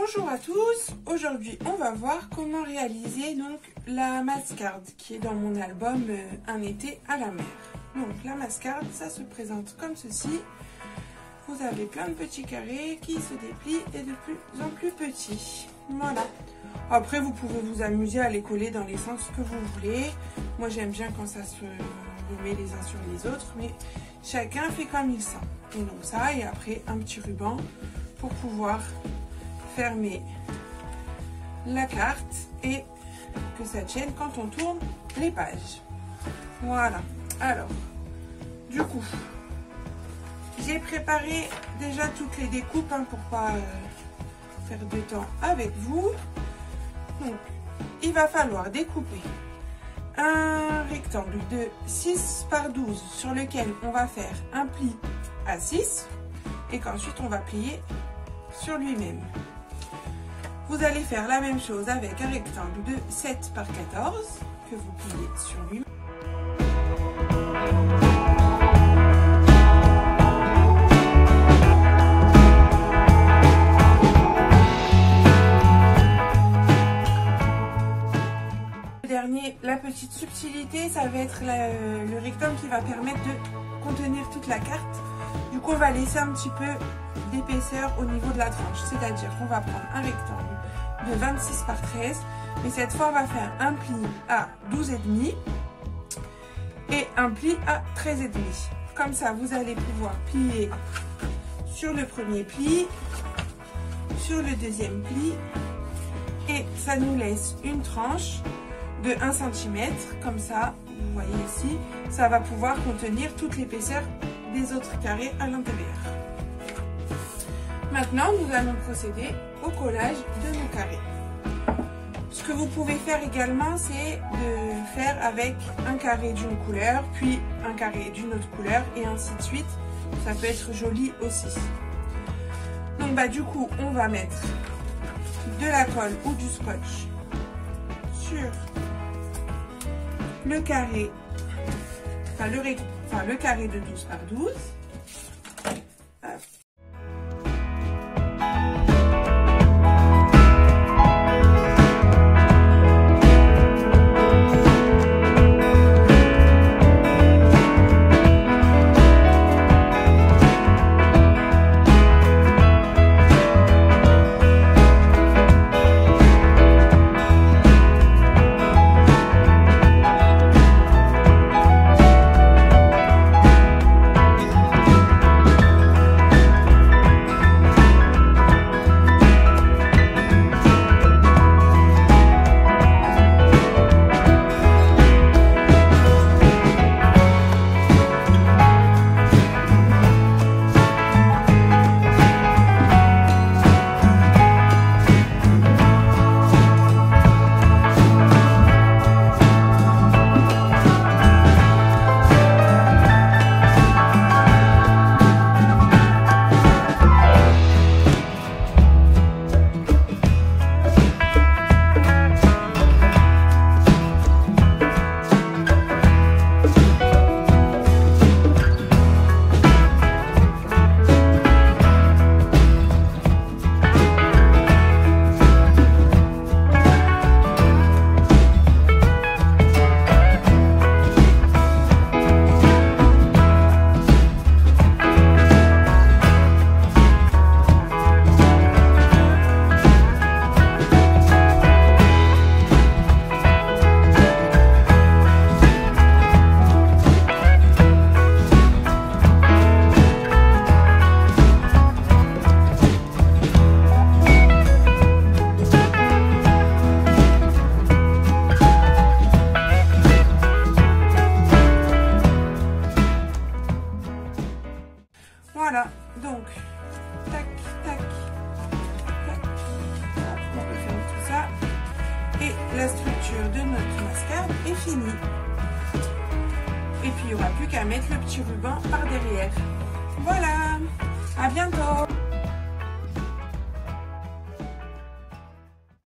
Bonjour à tous, aujourd'hui on va voir comment réaliser donc la mascarde qui est dans mon album euh, Un été à la mer. Donc la mascarde ça se présente comme ceci. Vous avez plein de petits carrés qui se déplient et de plus en plus petits. Voilà. Après vous pouvez vous amuser à les coller dans les sens que vous voulez. Moi j'aime bien quand ça se met les uns sur les autres mais chacun fait comme il sent. Et donc ça et après un petit ruban pour pouvoir fermer la carte et que ça tienne quand on tourne les pages. Voilà. Alors, du coup, j'ai préparé déjà toutes les découpes hein, pour pas euh, faire de temps avec vous. Donc, il va falloir découper un rectangle de 6 par 12 sur lequel on va faire un pli à 6 et qu'ensuite on va plier sur lui-même. Vous allez faire la même chose avec un rectangle de 7 par 14 que vous pliez sur lui. Le dernier, la petite subtilité, ça va être le rectangle qui va permettre de contenir toute la carte. Du coup, on va laisser un petit peu d'épaisseur au niveau de la tranche. C'est-à-dire qu'on va prendre un rectangle de 26 par 13. Mais cette fois, on va faire un pli à 12,5 et un pli à 13,5. Comme ça, vous allez pouvoir plier sur le premier pli, sur le deuxième pli. Et ça nous laisse une tranche de 1 cm. Comme ça, vous voyez ici, ça va pouvoir contenir toute l'épaisseur des autres carrés à l'intérieur. Maintenant, nous allons procéder collage de nos carrés. Ce que vous pouvez faire également, c'est de faire avec un carré d'une couleur, puis un carré d'une autre couleur, et ainsi de suite. Ça peut être joli aussi. Donc bah du coup, on va mettre de la colle ou du scotch sur le carré, enfin le, enfin, le carré de 12 par 12. La structure de notre mascarde est finie. Et puis, il n'y aura plus qu'à mettre le petit ruban par derrière. Voilà, à bientôt